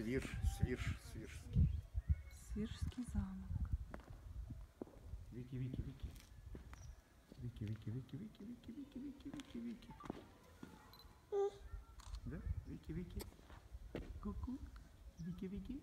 Свірж, свірж, свіржський. Свіржський замок. Вики, Вики, Вики. Вики, Вики, Вики, Вики, Вики, Вики, Вики, Вики, Вики. Да? Вики, Вики. Ку-ку. Вики, віки.